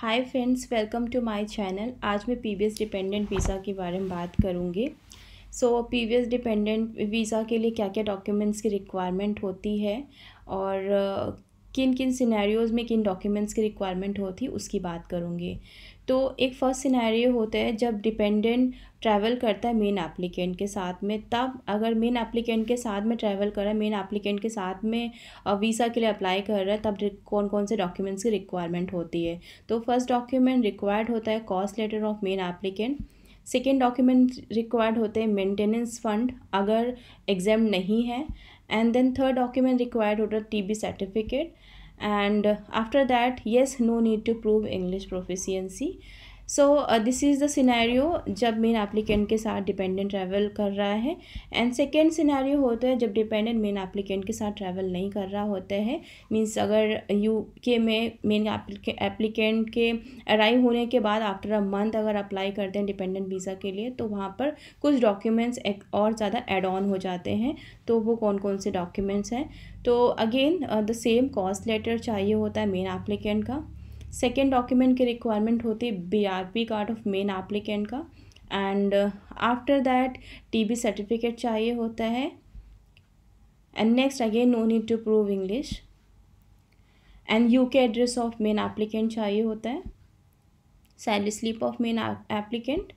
Hi friends welcome to my channel आज मैं PVS dependent visa के बारे में बात करूँगी। सो पीवीएस डिपेंडेंट वीज़ा के लिए क्या क्या डॉक्यूमेंट्स की रिक्वायरमेंट होती है? और किन किन सिनेरियोज़ में किन डॉक्यूमेंट्स की रिक्वायरमेंट होती, उसकी बात करूँगी। तो एक फ़र्स्ट सिनेरियो होता है, जब डिपेंडेंट ट्रैवल करता है मेन एप्लीकेंट के साथ में, तब अगर मेन एप्लीकेंट के साथ में ट्रैवल कर रहा है मेन एप्लीकेंट के साथ में वीज़ा के लिए अप्लाई कर रहा है, तब कौन कौन से डॉक्यूमेंट्स की रिक्वायरमेंट होती है। तो फ़र्स्ट डॉक्यूमेंट रिक्वायर्ड होता है cost letter of main applicant second document required होते हैं मेंटेनेंस फंड, अगर एग्ज़ाम नहीं है and then third document required होता है T B certificate and after that yes no need to prove English proficiency. So this is the scenario जब main applicant के साथ डिपेंडेंट ट्रैवल कर रहा है। एंड सेकेंड सिनेरियो होता है जब डिपेंडेंट मेन एप्लीकेंट के साथ ट्रैवल नहीं कर रहा होता है। मीन्स अगर यू के में मेन एप्लीकेंट के अराइव होने के बाद आफ्टर अ मंथ अगर अप्लाई करते हैं डिपेंडेंट वीज़ा के लिए तो वहाँ पर कुछ डॉक्यूमेंट्स और ज़्यादा एड ऑन हो जाते हैं। तो वो कौन कौन से डॉक्यूमेंट्स हैं? तो again the same cost letter चाहिए होता है मेन एप्लीकेंट का। सेकेंड डॉक्यूमेंट की रिक्वायरमेंट होती है B R P card of main applicant का। And after that T B certificate चाहिए होता है। And next again no need to prove English and U K address of main applicant चाहिए होता है। Salary slip of main applicant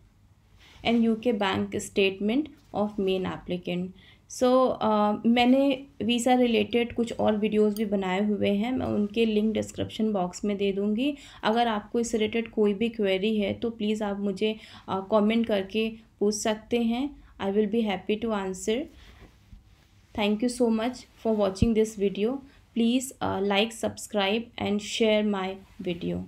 and U K bank statement of main applicant so so, uh, मैंने visa related कुछ और videos भी बनाए हुए हैं। मैं उनके लिंक डिस्क्रिप्शन बॉक्स में दे दूँगी। अगर आपको इस रिलेटेड कोई भी क्वेरी है तो प्लीज़ आप मुझे कमेंट uh, करके पूछ सकते हैं। I will be happy to answer thank you so much for watching this video please like subscribe and share my video